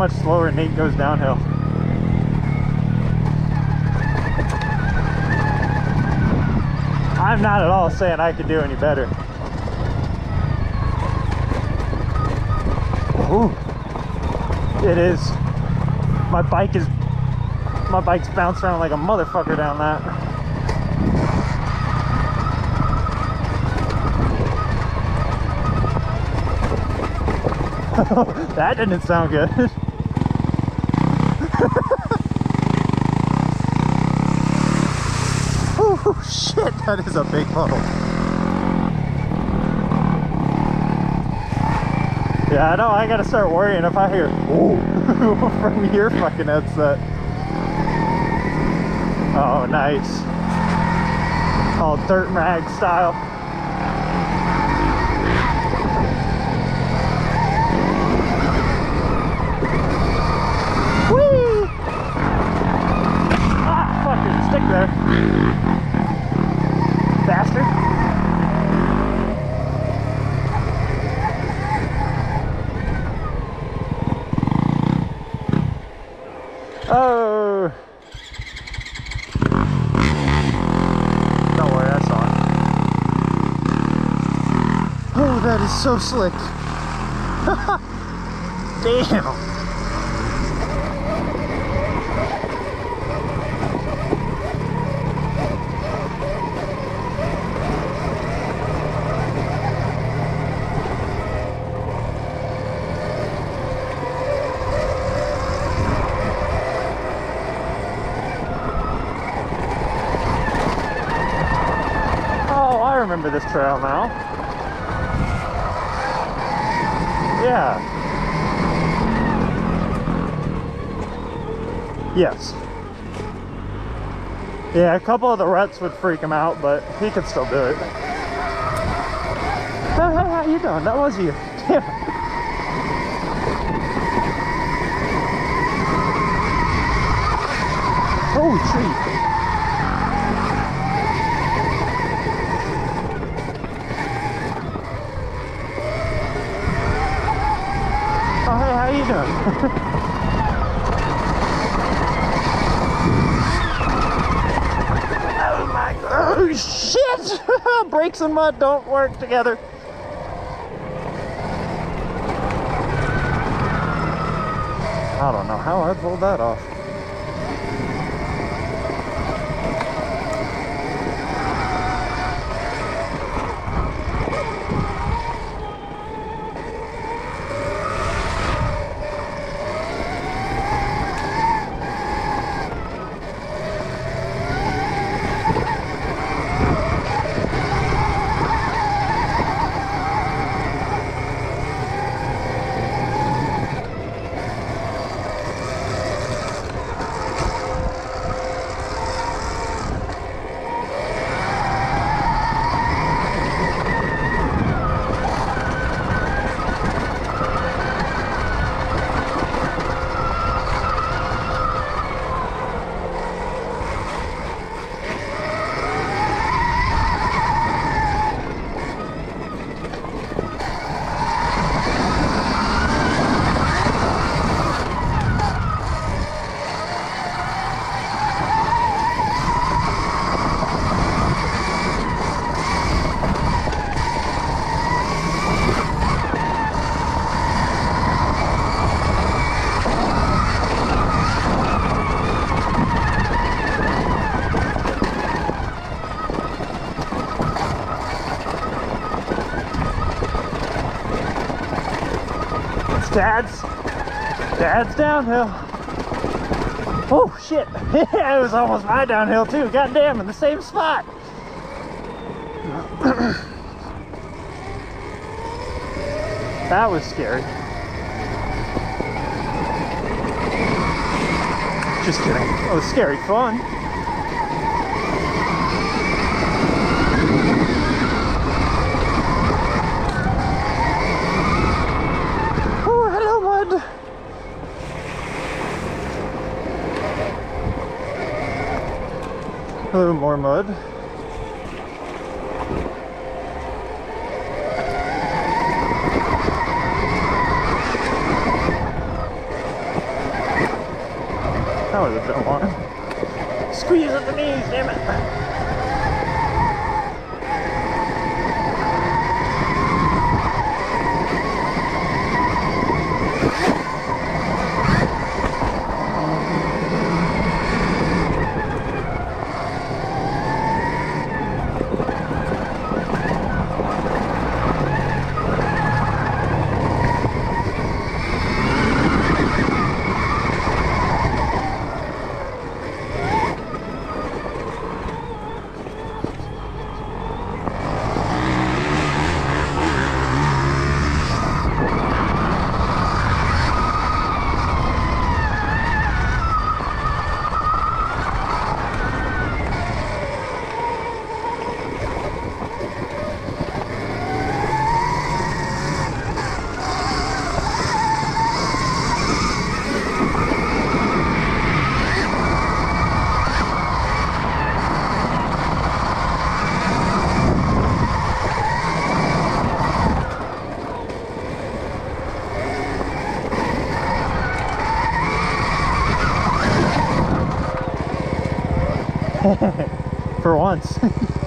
much slower Nate goes downhill. I'm not at all saying I could do any better. Ooh. It is. My bike is my bike's bouncing around like a motherfucker down that. that didn't sound good. oh shit, that is a big puddle. Yeah, I know, I gotta start worrying if I hear ooh from your fucking headset. Oh, nice. All dirt mag style. Whee! Ah, fucking stick there. Oh. Don't worry, I saw it. Oh, that is so slick. Damn. Oh, I remember this trail now. Yeah. Yes. Yeah, a couple of the ruts would freak him out, but he could still do it. Hey, hey, how you doing? That was you. Damn. Holy tree. Oh my, oh shit! Brakes and mud don't work together. I don't know how I pulled that off. Dad's. Dad's downhill. Oh shit! it was almost my downhill too. God damn, in the same spot. that was scary. Just kidding. It was scary fun. A little more mud. That was a bit long. Squeeze at the knees, damn it! For once.